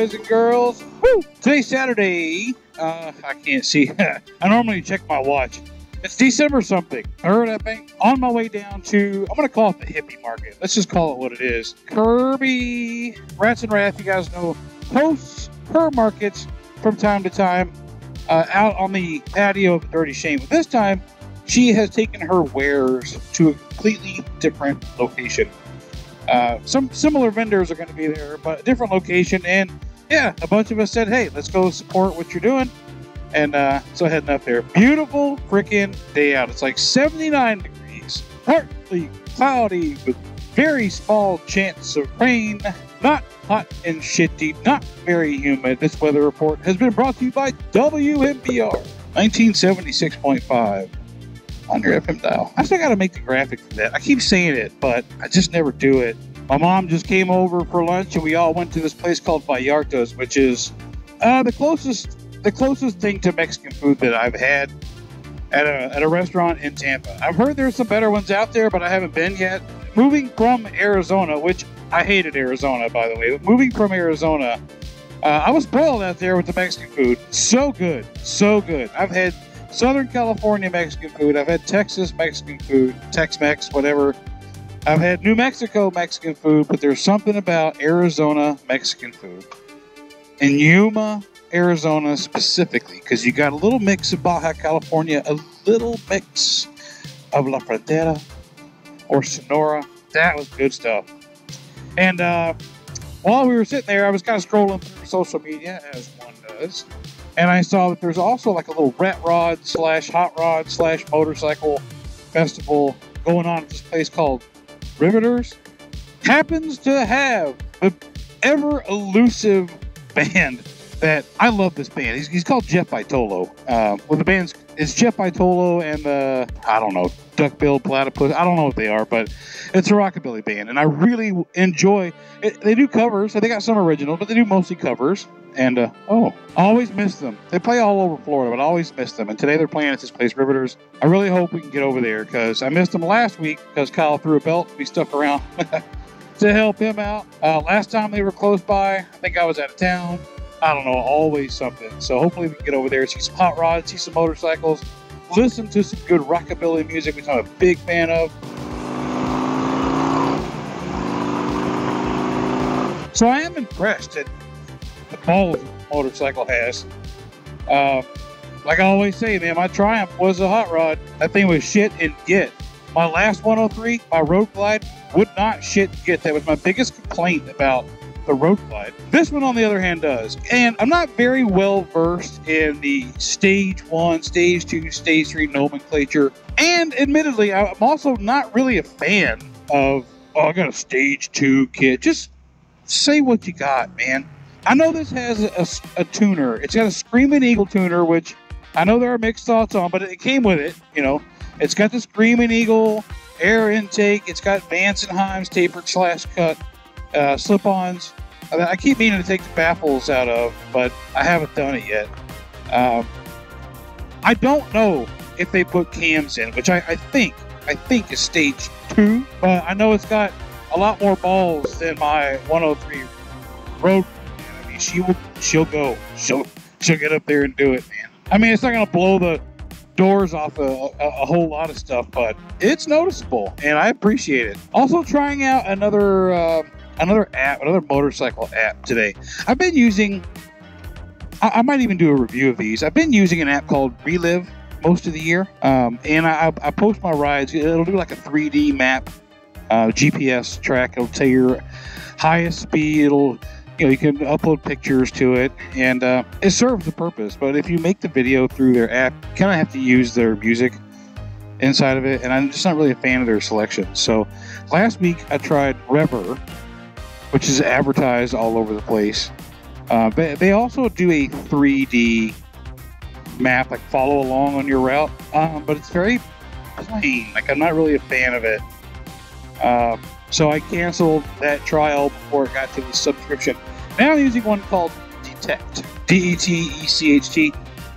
boys and girls. Woo! Today's Saturday. Uh, I can't see. I normally check my watch. It's December something. I heard that thing. On my way down to, I'm going to call it the hippie market. Let's just call it what it is. Kirby Rats and Wrath, you guys know, hosts her markets from time to time uh, out on the patio of Dirty Shame. But this time, she has taken her wares to a completely different location. Uh, some similar vendors are going to be there, but a different location. And yeah, a bunch of us said, hey, let's go support what you're doing. And uh, so heading up there. Beautiful freaking day out. It's like 79 degrees, partly cloudy with very small chance of rain. Not hot and shitty, not very humid. This weather report has been brought to you by WMPR 1976.5 on your FM dial. I still got to make the graphic for that. I keep saying it, but I just never do it. My mom just came over for lunch, and we all went to this place called Vallarta's, which is uh, the closest the closest thing to Mexican food that I've had at a, at a restaurant in Tampa. I've heard there's some better ones out there, but I haven't been yet. Moving from Arizona, which I hated Arizona, by the way. Moving from Arizona, uh, I was spoiled out there with the Mexican food. So good, so good. I've had Southern California Mexican food. I've had Texas Mexican food, Tex-Mex, whatever. I've had New Mexico Mexican food, but there's something about Arizona Mexican food. In Yuma, Arizona specifically, because you got a little mix of Baja California, a little mix of La Frontera or Sonora. That was good stuff. And uh, while we were sitting there, I was kind of scrolling through social media, as one does, and I saw that there's also like a little rat rod slash hot rod slash motorcycle festival going on at this place called Riveters. Happens to have the ever elusive band that I love this band. He's, he's called Jeff Vitolo. Uh, well, the band's it's Jeff Vitolo and the I don't know Duckbill Platypus. I don't know what they are, but it's a rockabilly band, and I really enjoy. It. They do covers, so they got some originals, but they do mostly covers. And uh, oh, always miss them. They play all over Florida, but I always miss them. And today they're playing at this place, Riveters. I really hope we can get over there because I missed them last week because Kyle threw a belt. We stuck around to help him out. Uh, last time they were close by, I think I was out of town. I don't know, always something. So hopefully we can get over there, see some hot rods, see some motorcycles, listen to some good rockabilly music, which I'm a big fan of. So I am impressed the the motorcycle has. Uh, like I always say, man, my Triumph was a hot rod. That thing was shit and get. My last 103, my Road Glide, would not shit and get. That was my biggest complaint about the Road Glide. This one, on the other hand, does. And I'm not very well versed in the stage one, stage two, stage three nomenclature. And admittedly, I'm also not really a fan of, oh, I got a stage two kit. Just say what you got, man. I know this has a, a, tuner. It's got a Screaming Eagle tuner, which I know there are mixed thoughts on, but it came with it. You know, it's got the Screaming Eagle air intake. It's got Vance and Hines tapered slash cut uh, slip-ons. I keep meaning to take the baffles out of, but I haven't done it yet. Um, I don't know if they put cams in, which I, I think I think is stage two, but I know it's got a lot more balls than my 103 road. She will she'll go she'll she'll get up there and do it, man. I mean, it's not gonna blow the doors off a, a, a, whole lot of stuff, but it's noticeable and I appreciate it. Also, trying out another uh, another app, another motorcycle app today. I've been using, I, I, might even do a review of these. I've been using an app called Relive most of the year, um, and I, I, post my rides. It'll do like a 3D map, uh, GPS track. It'll tell your highest speed. It'll you know you can upload pictures to it and uh, it serves the purpose but if you make the video through their app you kind of have to use their music inside of it and i'm just not really a fan of their selection so last week i tried rever which is advertised all over the place. Uh, but they also do a 3D map, like follow along on your route, um, but it's very plain. Like I'm not really a fan of it. Uh, so I canceled that trial before it got to the subscription. Now I'm using one called Detecht, D E T E C H T.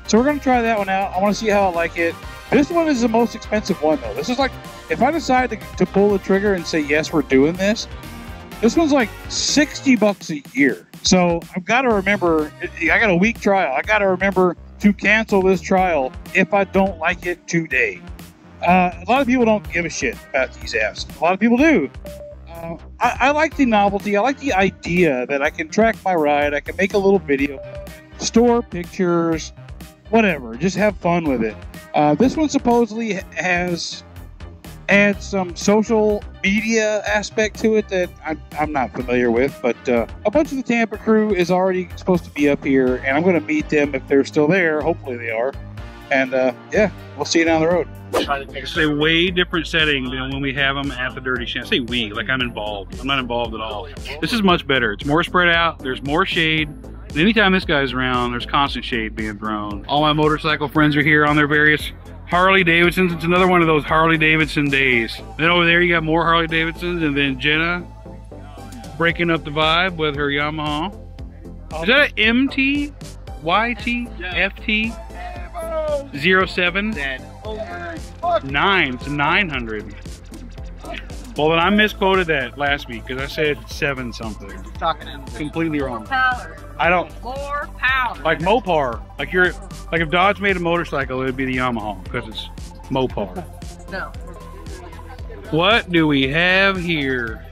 So we're gonna try that one out. I want to see how I like it. This one is the most expensive one though. This is like if I decide to, to pull the trigger and say yes, we're doing this, this one's like 60 bucks a year. So I've got to remember, I got a week trial. I got to remember to cancel this trial if I don't like it today. Uh, a lot of people don't give a shit about these apps. A lot of people do. Uh, I, I like the novelty. I like the idea that I can track my ride. I can make a little video, store pictures, whatever. Just have fun with it. Uh, this one supposedly has adds some social media aspect to it that I'm, I'm not familiar with. But uh, a bunch of the Tampa crew is already supposed to be up here, and I'm going to meet them if they're still there. Hopefully they are. And uh, yeah, we'll see you down the road. It's a way different setting than when we have them at the Dirty Shanty. I say we, like I'm involved. I'm not involved at all. This is much better. It's more spread out. There's more shade. And anytime this guy's around, there's constant shade being thrown. All my motorcycle friends are here on their various Harley Davidsons. It's another one of those Harley Davidson days. Then over there you got more Harley Davidsons, and then Jenna breaking up the vibe with her Yamaha. Is that an MT? YT? FT? 07? Nine. It's 900. Well, then I misquoted that last week because I said seven something. Talking in Completely wrong. Power. I don't More power. like Mopar. Like you're like if Dodge made a motorcycle, it would be the Yamaha because it's Mopar. No. What do we have here?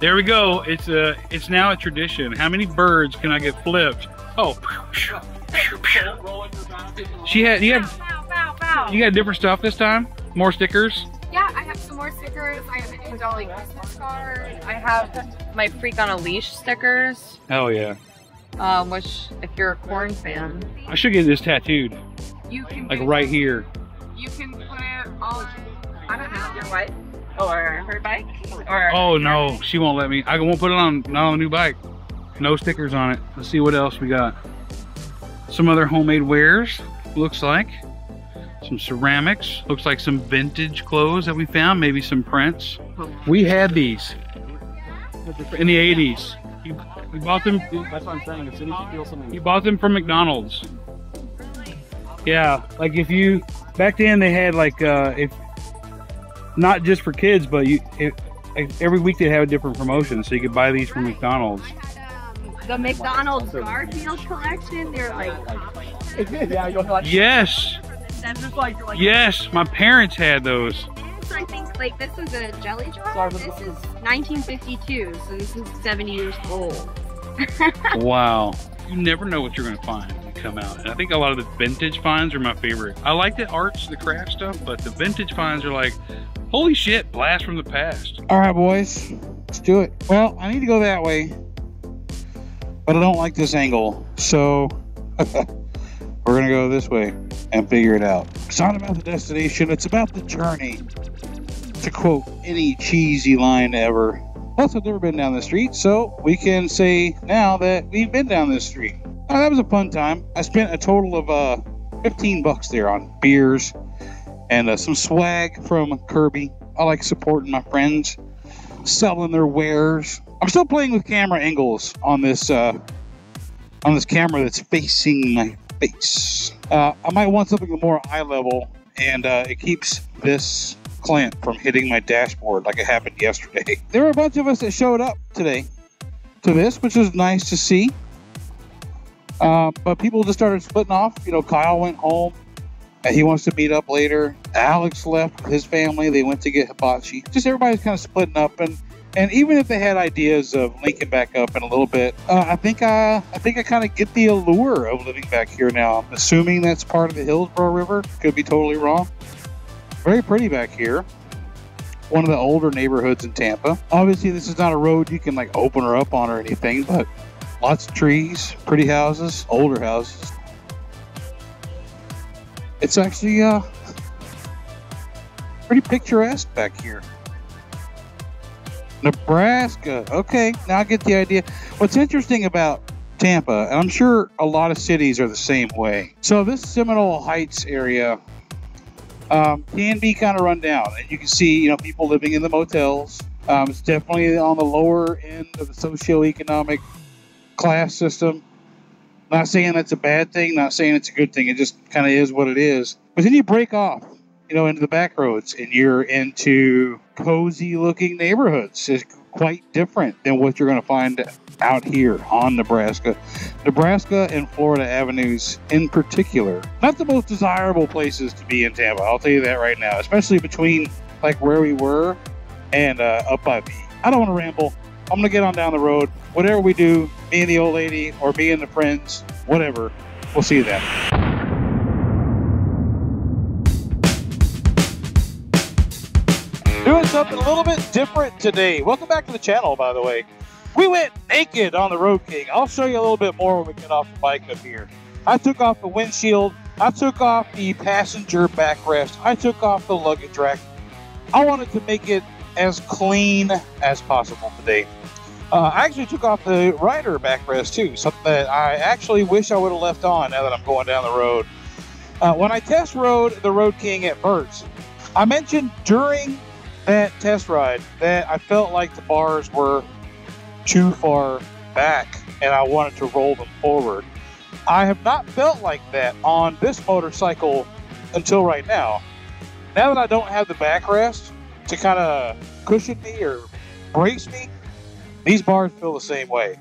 There we go. It's a it's now a tradition. How many birds can I get flipped? Oh, she had you had Bow, bow, bow. you got different stuff this time. More stickers. Yeah, I have some more stickers. I have an Dolly Christmas card. I have my Freak on a Leash stickers, Hell yeah! um, which, if you're a Korn fan, I should get this tattooed, you can like right here. You can put it on. I don't know your wife or her bike or. Oh no, she won't let me. I won't put it on not on new bike. No stickers on it. Let's see what else we got. Some other homemade wares. Looks like some ceramics. Looks like some vintage clothes that we found. Maybe some prints. We had these in the 80s. He, he bought them. That's what I'm saying. As soon as you feel something, He bought them from McDonald's. Yeah, like if you back then they had like uh if not just for kids, but you like, every week they have a different promotion, so you could buy these from McDonald's. The McDonald's Garfield collection. They're like yeah, you'll like. Yes. Just like, like yes, my parents had those. So I think like this is a jelly jar. This is 1952, so this is 70 years old. Wow, you never know what you're gonna find when you come out. And I think a lot of the vintage finds are my favorite. I like the arts, the craft stuff, but the vintage finds are like, holy shit, blast from the past. All right, boys, let's do it. Well, I need to go that way, but I don't like this angle, so we're gonna go this way and figure it out. It's not about the destination; it's about the journey. To quote any cheesy line ever. Plus, I've never been down the street, so we can say now that we've been down this street. That was a fun time. I spent a total of uh, 15 bucks there on beers and uh, some swag from Kirby. I like supporting my friends, selling their wares. I'm still playing with camera angles on this uh, on this camera that's facing my face. Uh, I might want something more eye level, and uh, it keeps this clamp from hitting my dashboard like it happened yesterday. There were a bunch of us that showed up today to this, which was nice to see. Uh, but people just started splitting off. You know, Kyle went home. and he wants to meet up later. Alex left with his family. They went to get hibachi. Just everybody's kind of splitting up, and and even if they had ideas of linking back up in a little bit, uh, I think I I think I kind of get the allure of living back here now. I'm assuming that's part of the Hillsborough River. Could be totally wrong. Very pretty back here. One of the older neighborhoods in Tampa. Obviously, this is not a road you can like open her up on or anything, but lots of trees, pretty houses, older houses. It's actually uh pretty picturesque back here. Nebraska. Okay, now I get the idea. What's interesting about Tampa, and I'm sure a lot of cities are the same way. So this Seminole Heights area um, can be kind of run down, and you can see, you know, people living in the motels. Um, it's definitely on the lower end of the socioeconomic class system. Not saying that's a bad thing, not saying it's a good thing. It just kind of is what it is. But then you break off, you know, into the back roads and you're into cozy looking neighborhoods. It's quite different than what you're going to find out here on Nebraska. Nebraska and Florida avenues in particular. Not the most desirable places to be in Tampa, I'll tell you that right now, especially between like where we were and uh, up by me. I don't want to ramble. I'm going to get on down the road. Whatever we do, me and the old lady or me and the friends, whatever, we'll see you then. Something a little bit different today. Welcome back to the channel, by the way. We went naked on the Road King. I'll show you a little bit more when we get off the bike up here. I took off the windshield. I took off the passenger backrest. I took off the luggage rack. I wanted to make it as clean as possible today. Uh, I actually took off the rider backrest too, something that I actually wish I would have left on now that I'm going down the road. Uh, when I test rode the Road King at Burt's, I mentioned during that test ride that I felt like the bars were too far back and I wanted to roll them forward. I have not felt like that on this motorcycle until right now. Now that I don't have the backrest to kind of cushion me or brace me, these bars feel the same way.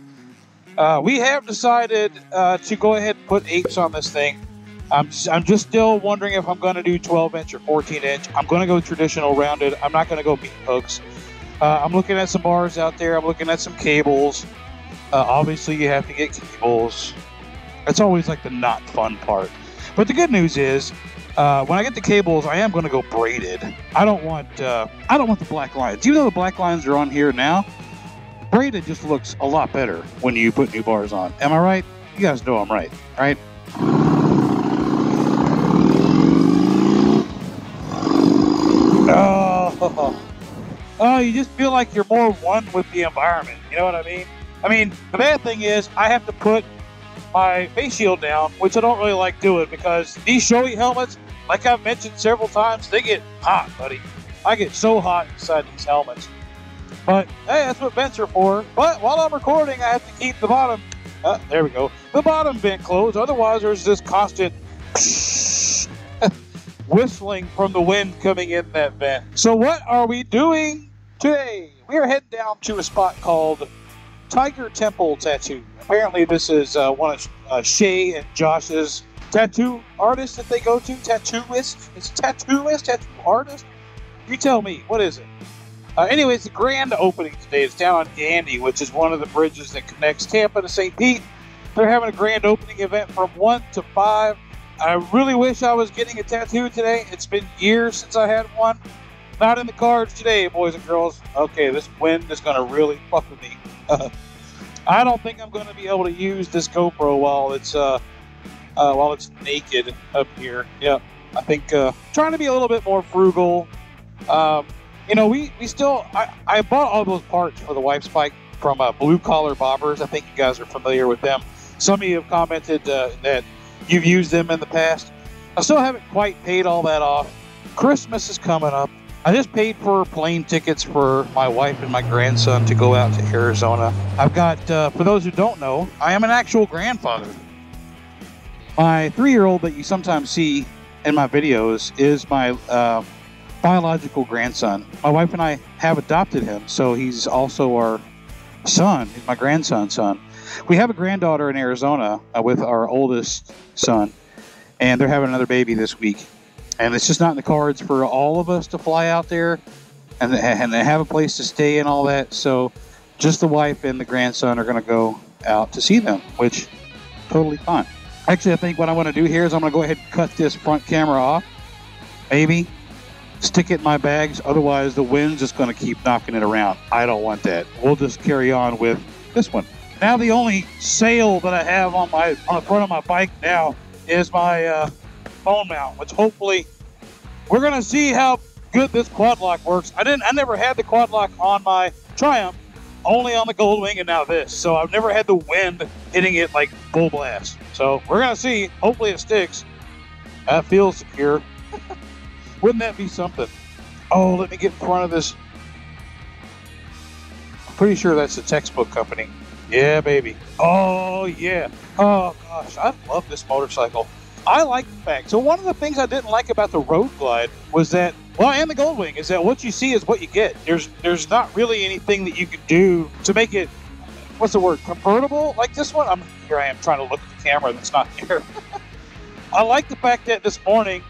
uh, we have decided uh, to go ahead and put apes on this thing. I'm, I'm just still wondering if I'm going to do 12 inch or 14 inch. I'm going to go traditional rounded. I'm not going to go meat hooks. Uh, I'm looking at some bars out there. I'm looking at some cables. Uh, obviously, you have to get cables. That's always like the not fun part. But the good news is, uh, when I get the cables, I am going to go braided. I don't want uh, I don't want the black lines. Even though the black lines are on here now, braided just looks a lot better when you put new bars on. Am I right? You guys know I'm right, right? Oh, you just feel like you're more one with the environment. You know what I mean? I mean, the bad thing is I have to put my face shield down, which I don't really like doing because these Shoei helmets, like I've mentioned several times, they get hot, buddy. I get so hot inside these helmets. But hey, that's what vents are for. But while I'm recording, I have to keep the bottom. Uh, there we go. The bottom vent closed. Otherwise, there's this constant whistling from the wind coming in that vent. So, what are we doing today? We are heading down to a spot called Tiger Temple Tattoo. Apparently, this is uh, one of uh, Shay and Josh's tattoo artists that they go to. Tattooist? It's tattooist? Tattoo artist? You tell me. What is it? Uh, anyways, the grand opening today is down on Gandy, which is one of the bridges that connects Tampa to St. Pete. They're having a grand opening event from 1 to 5. I really wish I was getting a tattoo today. It's been years since I had one. Not in the cards today, boys and girls. Okay, this wind is going to really fuck with me. I don't think I'm going to be able to use this GoPro while it's uh, uh, while it's naked up here. Yep, I think uh, trying to be a little bit more frugal. Um, you know, we, we still I, I bought all those parts for the wife's bike from uh, Blue Collar Bobbers. I think you guys are familiar with them. Some of you have commented uh, that you've used them in the past. I still haven't quite paid all that off. Christmas is coming up. I just paid for plane tickets for my wife and my grandson to go out to Arizona. I've got, uh, for those who don't know, I am an actual grandfather. My three year old that you sometimes see in my videos is my uh, biological grandson. My wife and I have adopted him, so he's also our son. He's my grandson's son. We have a granddaughter in Arizona uh, with our oldest son, and they're having another baby this week. And it's just not in the cards for all of us to fly out there and, and have a place to stay and all that. So just the wife and the grandson are going to go out to see them, which totally fine. Actually, I think what I want to do here is I'm going to go ahead and cut this front camera off. Maybe stick it in my bags. Otherwise, the wind's just going to keep knocking it around. I don't want that. We'll just carry on with this one. Now the only sail that I have on my on the front of my bike now is my uh, phone mount, which hopefully we're gonna see how good this quad lock works. I didn't I never had the quad lock on my Triumph, only on the Goldwing and now this. So I've never had the wind hitting it like full blast. So we're gonna see. Hopefully it sticks. That feels secure. Wouldn't that be something? Oh, let me get in front of this. I'm pretty sure that's the textbook company. Yeah, baby. Oh, yeah. Oh, gosh. I love this motorcycle. I like the fact. So, one of the things I didn't like about the Road Glide was that, well, and the Goldwing, is that what you see is what you get. There's there's not really anything that you can do to make it what's the word? Convertible like this one. I'm here. I am trying to look at the camera that's not here. I like the fact that this morning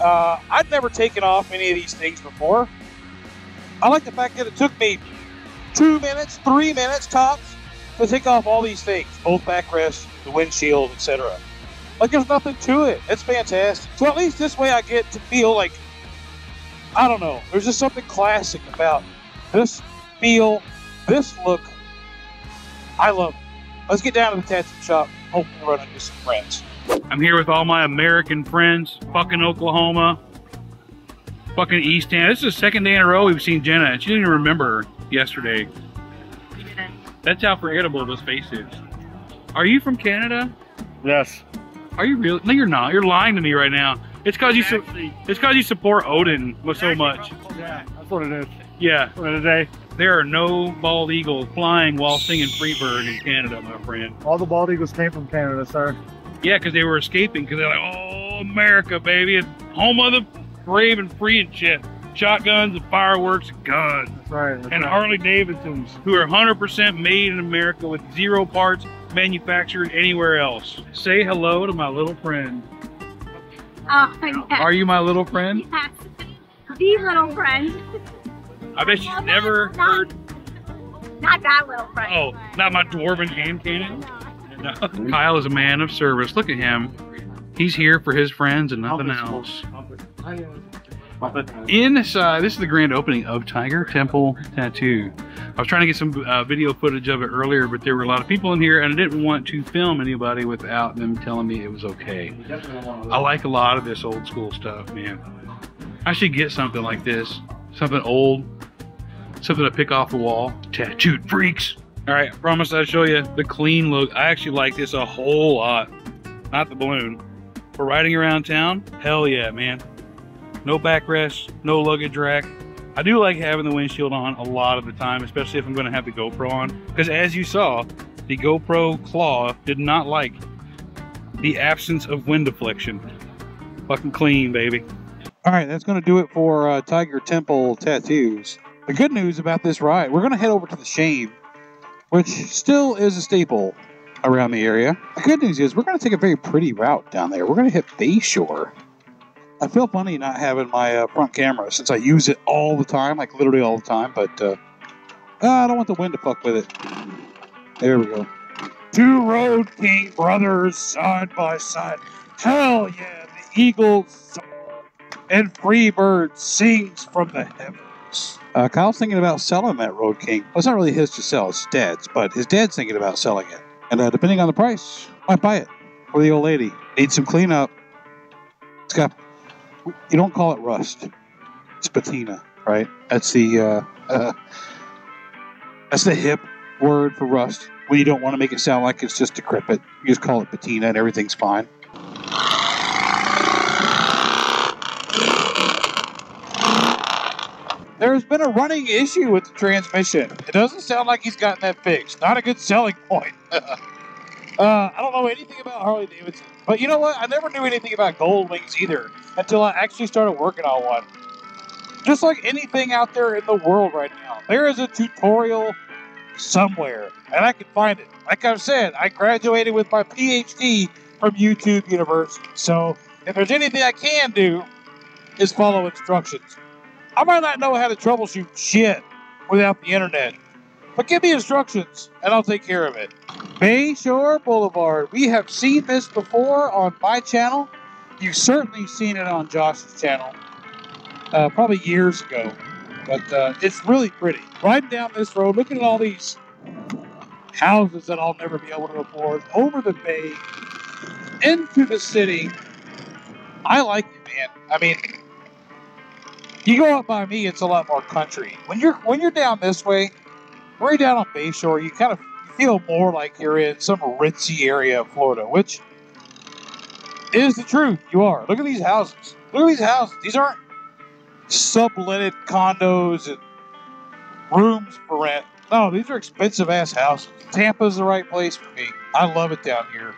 uh, I'd never taken off any of these things before. I like the fact that it took me two minutes, three minutes tops to take off all these things, both backrests, the windshield, etc. Like there's nothing to it. It's fantastic. So at least this way I get to feel like I don't know. There's just something classic about this feel, this look. I love it. Let's get down to the tattoo shop. Hopefully run into some friends. I'm here with all my American friends, fucking Oklahoma, fucking East End. This is the second day in a row we've seen Jenna, and she didn't even remember yesterday. That's how forgettable this face is. Are you from Canada? Yes. Are you really? No, you're not. You're lying to me right now. It's because you Actually, it's because you support Odin so much. yeah, that's what it is. Yeah, For today, eh? there are no bald eagles flying while singing Freebird in Canada, my friend. all the bald eagles came from Canada, sir. Yeah, because they were escaping because they're like, oh, America, baby, it's home of the brave and free and shit. Shotguns and fireworks and guns. That's right. that's And right. Harley Davidsons, who are 100% made in America with zero parts manufactured anywhere else. Say hello to my little friend. Oh, yeah. Are you my little friend? Yes. The little friend. I bet she's Well, never not- heard. Not that little friend. Oh, not my dwarven hand cannon. No. Kyle is a man of service. Look at him. He's here for his friends and nothing else. Inside, this is the grand opening of Tiger Temple Tattoo. I was trying to get some uh, video footage of it earlier, but there were a lot of people in here, and I didn't want to film anybody without them telling me it was okay. I like a lot of this old school stuff, man. I should get something like this, something old, something to pick off the wall. Tattooed freaks. All right, I promise I'll show you the clean look. I actually like this a whole lot. Not the balloon. For riding around town, hell yeah, man. No backrest, no luggage rack. I do like having the windshield on a lot of the time, especially if I'm going to have the GoPro on. Because as you saw, the GoPro Claw did not like the absence of wind deflection. Fucking clean, baby. All right, that's going to do it for uh, Tiger Temple Tattoos. The good news about this ride, we're going to head over to the Shame, which still is a staple around the area. The good news is we're going to take a very pretty route down there. We're going to hit Bayshore. I feel funny not having my uh, front camera since I use it all the time, like literally all the time, but uh, I don't want the wind to fuck with it. There we go. Two Road King brothers side by side. Hell yeah, the Eagles and Freebird sings from the heavens. Uh, Kyle's thinking about selling that Road King. Well, it's not really his to sell, it's dad's, but his dad's thinking about selling it. And uh, depending on the price, might buy it for the old lady. Needs some cleanup. It's got, you don't call it rust, it's patina, right? That's the, uh, uh, that's the hip word for rust. When you don't want to make it sound like it's just decrepit, you just call it patina and everything's fine. There's been a running issue with the transmission. It doesn't sound like he's gotten that fixed. Not a good selling point. uh, I don't know anything about Harley Davidson, but you know what? I never knew anything about Gold Wings either until I actually started working on one. Just like anything out there in the world right now, there is a tutorial somewhere, and I can find it. Like I've said, I graduated with my PhD from YouTube University, so if there's anything I can do, is follow instructions. I might not know how to troubleshoot shit without the internet, but give me instructions and I'll take care of it. Bayshore Boulevard. We have seen this before on my channel. You've certainly seen it on Josh's channel, uh, probably years ago. But uh, it's really pretty. Riding down this road, looking at all these houses that I'll never be able to afford, over the bay, into the city. I like it, man. I mean, you go up by me, it's a lot more country. When you're when you're down this way, right down on Bayshore, you kind of feel more like you're in some ritzy area of Florida, which is the truth. You are. Look at these houses. Look at these houses. These aren't subletted condos and rooms for rent. No, these are expensive ass houses. Tampa's the right place for me. I love it down here.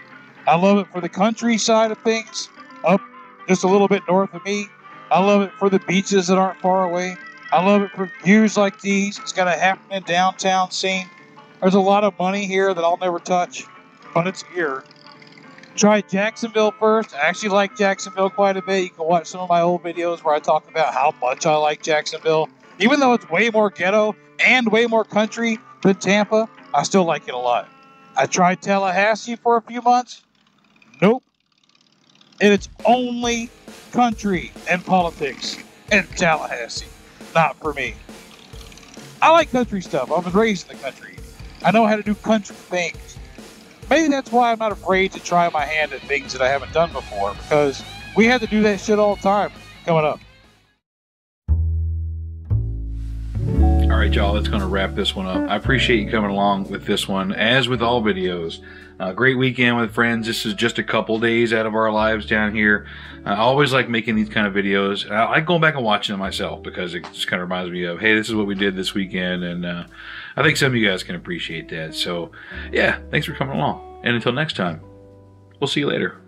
I love it for the countryside of things, up just a little bit north of me. I love it for the beaches that aren't far away. I love it for views like these. It's got a happening downtown scene. There's a lot of money here that I'll never touch, but it's here. Try Jacksonville first. I actually like Jacksonville quite a bit. You can watch some of my old videos where I talk about how much I like Jacksonville. Even though it's way more ghetto and way more country than Tampa, I still like it a lot. I tried Tallahassee for a few months. Nope. And it's only country and politics in Tallahassee. Not for me. I like country stuff. I was raised in the country. I know how to do country things. Maybe that's why I'm not afraid to try my hand at things that I haven't done before because we had to do that shit all the time coming up. All right, y'all, that's going to wrap this one up. I appreciate you coming along with this one, as with all videos. Uh, great weekend with friends. This is just a couple days out of our lives down here. Uh, I always like making these kind of videos. I like going back and watching them myself because it just kind of reminds me of, hey, this is what we did this weekend. And uh, I think some of you guys can appreciate that. So, yeah, thanks for coming along. And until next time, we'll see you later.